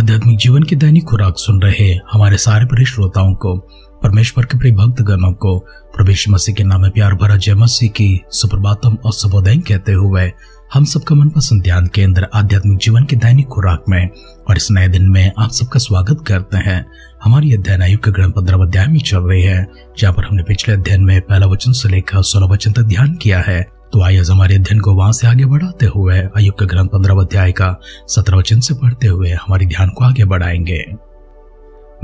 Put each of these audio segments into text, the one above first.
आध्यात्मिक जीवन की दैनिक खुराक सुन रहे हमारे सारे प्रिय श्रोताओं को, परमेश्वर के प्रिय भक्त गणों को प्रवेश मसीह के नाम में प्यार भरा जय मसीह की सुप्रभातम और सुबोदय कहते हुए हम सबका मनपसंद ध्यान केंद्र आध्यात्मिक जीवन की दैनिक खुराक में और इस नए दिन में आप सबका स्वागत करते हैं। हमारी अध्ययन आयु के ग्रंथ पंद्रह अध्याय में चल रही है, जहाँ पर हमने पिछले अध्ययन में पहला वचन से लेकर सोलह वचन तक ध्यान किया है। तो आइए हमारे अध्ययन को वहाँ से आगे बढ़ाते हुए अयुब के ग्रंथ पंद्रह अध्याय का सत्रह वचन से पढ़ते हुए हमारे ध्यान को आगे बढ़ाएँगे।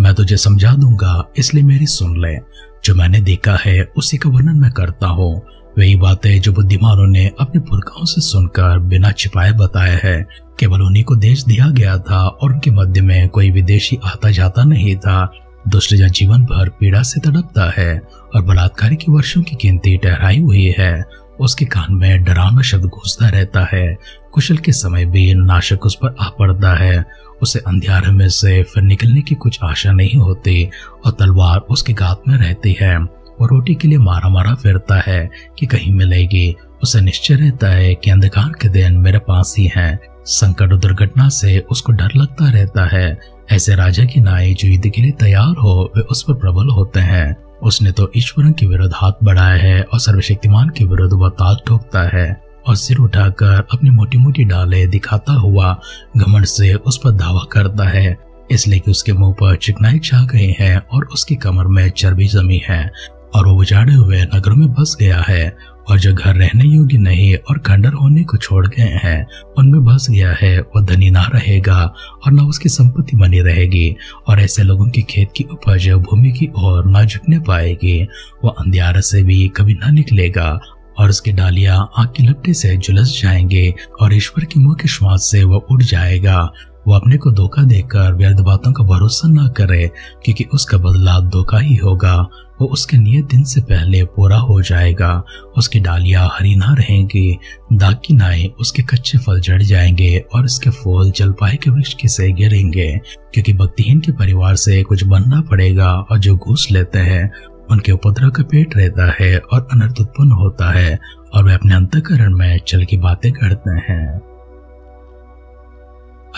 मैं तुझे समझा दूँगा, इसलिए मेरी सुन ले। जो मैंने देखा है, उसी का वर्णन मैं करता हूँ। वही बातें जो बुद्धिमानों ने अपने पुरखाओं से सुनकर बिना छिपाए बताया है। केवल उन्हीं को देश दिया गया था और उनके मध्य में कोई विदेशी आता जाता नहीं था। दुष्ट जन जीवन भर पीड़ा से तड़पता है और बलात्कारी की वर्षों की गिनती ठहराई हुई है। उसके कान में डरावना शब्द घुसता रहता है। कुशल के समय भी नाशक उस पर आ पड़ता है। उसे अंधियारे में से फिर निकलने की कुछ आशा नहीं होती और तलवार उसके गात में रहती है। वो रोटी के लिए मारा मारा फिरता है कि कहीं मिलेगी। उसे निश्चय रहता है कि अंधकार के दिन मेरे पास ही हैं। संकट और दुर्घटना से उसको डर लगता रहता है। ऐसे राजा की नाई जो युद्ध के लिए तैयार हो, वे उस पर प्रबल होते हैं। उसने तो ईश्वरों के विरुद्ध हाथ बढ़ाया है और सर्वशक्तिमान के विरुद्ध वह ताल ठोकता है और सिर उठाकर अपनी मोटी मोटी डाले दिखाता हुआ घमंड से उस पर धावा करता है, इसलिए कि उसके मुँह पर चिकनाई छा गई है और उसकी कमर में चर्बी जमी है और वो उजाड़े हुए नगरों में बस गया है और जो घर रहने योग्य नहीं और खंडर होने को छोड़ गए हैं, उनमें बस गया है वह धनी ना रहेगा और न उसकी संपत्ति बनी रहेगी और ऐसे लोगों के खेत की उपज भूमि की ओर न झुकने पाएगी। वह अंधियारे से भी कभी न निकलेगा और उसकी डालियाँ आग की लपटे से झुलस जाएँगे और ईश्वर के के श्वास से वह उड़ जाएगा। वो अपने को धोखा देकर व्यर्थ बातों का भरोसा न करे, क्योंकि उसका बदला धोखा ही होगा। वो उसके नियत दिन से पहले पूरा हो जाएगा। उसकी डालियाँ हरी ना रहेंगी दाग उसके कच्चे फल जड़ जाएँगे और उसके फूल जलपाई के वृक्ष के से गिरेंगे। क्योंकि भक्तिहीन के परिवार से कुछ बनना पड़ेगा और जो घूस लेते हैं, उनके उपद्रव का पेट रहता है और अनर्थ उत्पन्न होता है और वे अपने अंतकरण में चल की बातें करते हैं।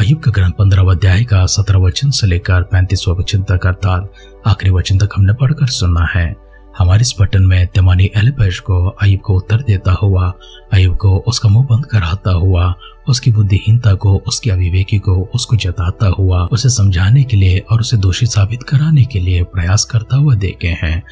अयुब का ग्रंथ पंद्रह अध्याय का सत्रह वचन से लेकर पैंतीसवा वचन तक अर्थात आखिरी वचन तक हमने पढ़कर सुना है। हमारे इस बटन में तिमानी एलिपेश को अयुब को उत्तर देता हुआ अयुब को उसका मुँह बंद कराता हुआ, उसकी बुद्धिहीनता को, उसकी अविवेकी को, उसको जताता हुआ, उसे समझाने के लिए और उसे दोषी साबित कराने के लिए प्रयास करता हुआ देखे हैं।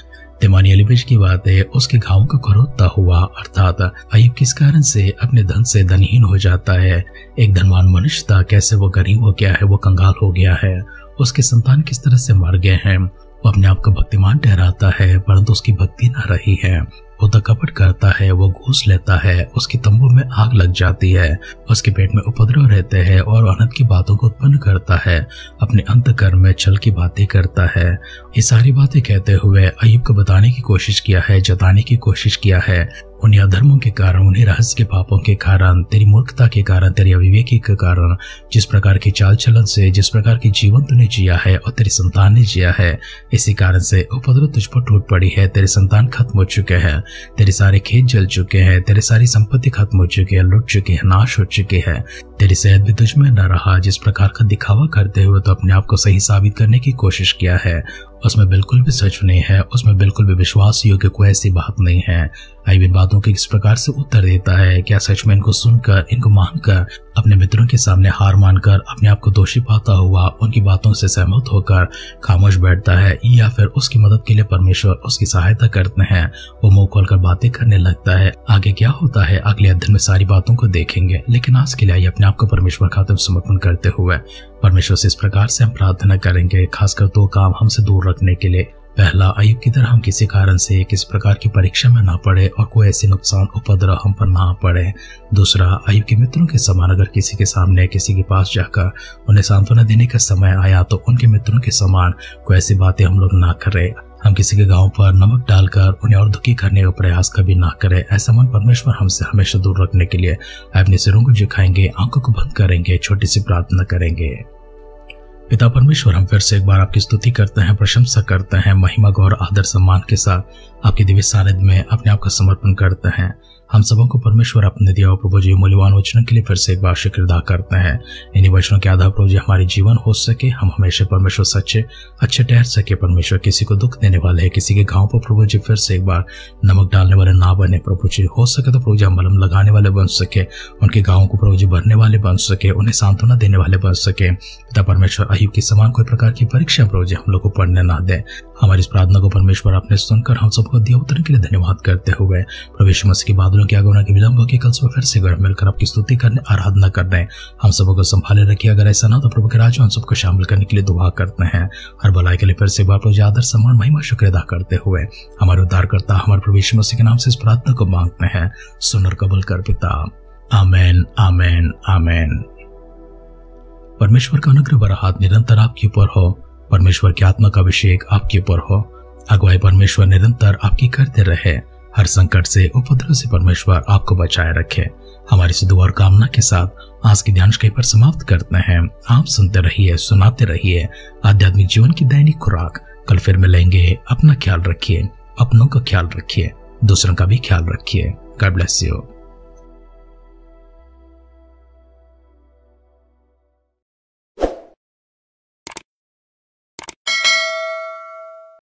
तिमानी अलीबेज की बात है, उसके घावों का खरोदता हुआ, अर्थात अयुब किस कारण से अपने धन से धनहीन हो जाता है? एक धनवान मनुष्य था, कैसे वो गरीब हो गया है, वो कंगाल हो गया है? उसके संतान किस तरह से मर गए हैं? वो अपने आप को भक्तिमान ठहराता है, परंतु उसकी भक्ति ना रही है। वो दकपट करता है, वो घूस लेता है, उसके तंबू में आग लग जाती है, उसके पेट में उपद्रव रहते हैं और अनंत की बातों को उत्पन्न करता है, अपने अंत में छल की बातें करता है। ये सारी बातें कहते हुए अयुब को बताने की कोशिश किया है, जताने की कोशिश किया है। उन्हीं अधर्मों के कारण, उन्हीं रहस्य के पापों के कारण, तेरी मूर्खता के कारण, तेरी अविवेकी के कारण, जिस प्रकार की चाल चलन से, जिस प्रकार की जीवन तूने जिया है और तेरी संतान ने जिया है, इसी कारण से उपद्रव तुझ पर टूट पड़ी है, तेरे संतान खत्म हो चुके हैं, तेरे सारे खेत जल चुके हैं, तेरे सारी संपत्ति खत्म हो चुकी है, लुट चुकी है, नाश हो चुकी है, तेरी सेहत भी तुझ में न रहा, जिस प्रकार का दिखावा करते हुए तो अपने आप को सही साबित करने की कोशिश किया है, उसमें बिल्कुल भी सच नहीं है, उसमें बिल्कुल भी विश्वास योग्य कोई ऐसी बात नहीं है। आई इन बातों के किस प्रकार से उत्तर देता है क्या सच में इनको सुनकर, इनको मानकर, अपने मित्रों के सामने हार मानकर, अपने आप को दोषी पाता हुआ, उनकी बातों से सहमत होकर खामोश बैठता है या फिर उसकी मदद के लिए परमेश्वर उसकी सहायता करते हैं। वो मुँह खोलकर बातें करने लगता है। आगे क्या होता है? अगले अध्ययन में सारी बातों को देखेंगे। लेकिन आज के लिए अपने आप को परमेश्वर खातिर समर्पण करते हुए, परमेश्वर से इस प्रकार से हम प्रार्थना करेंगे, खासकर दो काम हमसे दूर रखने के लिए। पहला अयुब की तरह हम किसी कारण से किसी प्रकार की परीक्षा में ना पड़े और कोई ऐसे नुकसान, उपद्रव हम पर ना पड़े। दूसरा अयुब के मित्रों के समान अगर किसी के सामने किसी के पास जाकर उन्हें सांत्वना देने का समय आया तो उनके मित्रों के समान कोई ऐसी बातें हम लोग ना करें। हम किसी के गाँव पर नमक डालकर उन्हें और दुखी करने का प्रयास कभी ना करें। ऐसा मन परमेश्वर हमसे हमेशा दूर रखने के लिए अपने सिरों को झुकाएँगे, आँखों को बंद करेंगे, छोटी सी प्रार्थना करेंगे। पिता परमेश्वर, हम फिर से एक बार आपकी स्तुति करते हैं, प्रशंसा करते हैं, महिमा, गौर, आदर, सम्मान के साथ आपके दिव्य सानिध्य में अपने आप का समर्पण करते हैं। हम सबों को परमेश्वर अपने दिया और प्रभु जी, मूल्यवान वचनों के लिए फिर से एक बार शुक्र अदा करते हैं। इन्हीं वचनों के आधार प्रभु जी हमारे जीवन हो सके, हम हमेशा परमेश्वर सच्चे, अच्छे ठहर सके, परमेश्वर किसी को दुख देने वाले है, किसी के घाव पर प्रभु जी फिर से एक बार नमक डालने वाले, ना बने प्रभु जी। हो सके तो प्रभु जी हम मलम लगाने वाले बन सके, उनके गाँव को प्रभु जी भरने वाले बन सके, उन्हें सांत्वना देने वाले बन सके। पिता परमेश्वर अयुब के समान कोई प्रकार की परीक्षा प्रभु जी हम लोग को पढ़ने ना दे। हमारी इस प्रार्थना को परमेश्वर आपने सुनकर हम सबको दिया उत्तर के लिए धन्यवाद करते हुए प्रवेश मसीह की बादलों की आगमन के विलंब होकर कल सुबह फिर से घर मिलकर आपकी स्तुति करने, आराधना करने। हम सबको संभाले रखिए। अगर ऐसा ना तो प्रभु के राज्य हम सबको शामिल करने के लिए दुआ करते हैं। हर भलाई के लिए फिर से बाप आदर, सम्मान, महिमा शुक्र अदा करते हुए हमारे उद्धार करता हमारे प्रवेश मसीह के नाम से इस प्रार्थना को मांगते हैं। सुनर कबल कर पिता। आमेन आमेन आमेन। परमेश्वर का अनुग्रह भरा हाथ निरंतर आपके ऊपर हो। परमेश्वर की आत्मा का अभिषेक आपके ऊपर हो। अगुवाई परमेश्वर निरंतर आपकी करते रहे। हर संकट से, उपद्रव से परमेश्वर आपको बचाए रखे। हमारी से दुआ और कामना के साथ आज के ध्यान कहीं पर समाप्त करते हैं। आप सुनते रहिए, सुनाते रहिए आध्यात्मिक जीवन की दैनिक खुराक। कल फिर मिलेंगे, अपना ख्याल रखिए, अपनों का ख्याल रखिए, दूसरों का भी ख्याल रखिए। God bless you